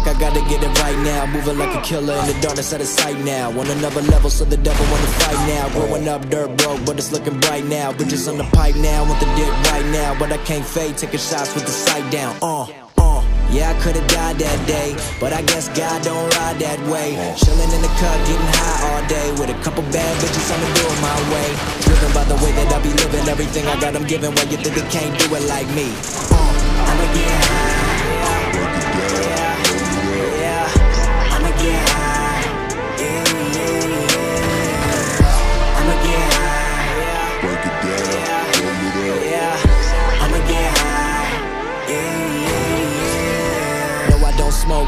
gotta get it right now. Moving like a killer in the darkness out of sight now. On another level, so the devil wanna fight now. Growing up dirt broke, but it's looking bright now. Bridges on the pipe now, want the dick right now. But I can't fade, taking shots with the sight down. Uh. Uh, yeah, I could've died that day, but I guess God don't ride that way. Chillin' in the cut, getting high all day with a couple bad bitches, I'ma do it my way. Driven by the way that I be living, everything I got, I'm giving. Why you think they can't do it like me? Uh, I'ma get high.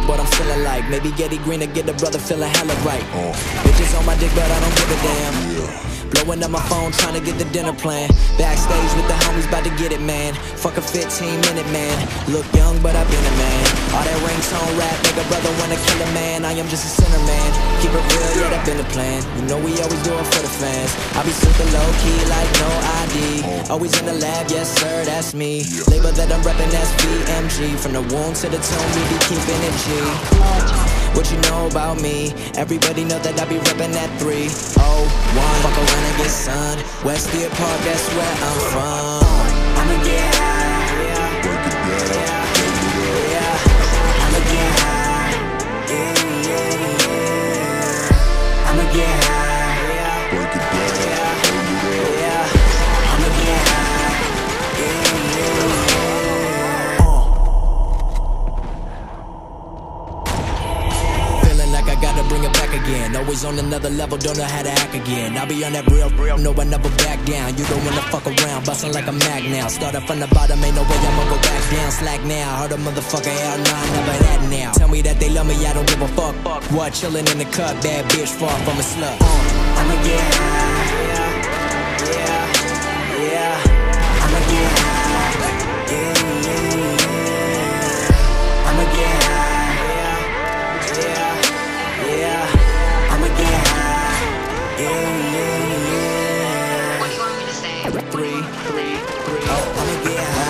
But I'm feeling like maybe Getty Green to get the brother feeling hella right. Uh, Bitches on my dick, but I don't give a damn. yeah. Blowing up my phone, trying to get the dinner plan. Backstage with the homies, about to get it, man. Fuck a 15 minute man. Look young, but I've been a man. All that ringtone rap, make a brother wanna kill a man. I am just a sinner, man. Keep it real, yeah, that been the plan. You know we always do it for the fans. I be super low key, like no ID. Always in the lab, yes sir, that's me. Label that I'm reppin', that's VMG. From the womb to the tomb, we be keeping it G. What you know about me? Everybody know that I be reppin' that 301. Fuck around and get sun. Westview Park, that's where I'm from. I'ma get high. Break it down, Always on another level, don't know how to act again. I'll be on that real, real. No, I never back down. You don't wanna fuck around, bustin' like a mag now. Start up from the bottom, ain't no way I'ma go back down. Slack now, heard a motherfucker out, nah, never that now. Tell me that they love me, I don't give a fuck. What, chillin' in the cut, bad bitch, far from a slut. Uh, I'ma get high. Three, three, three. Oh, I'ma get high.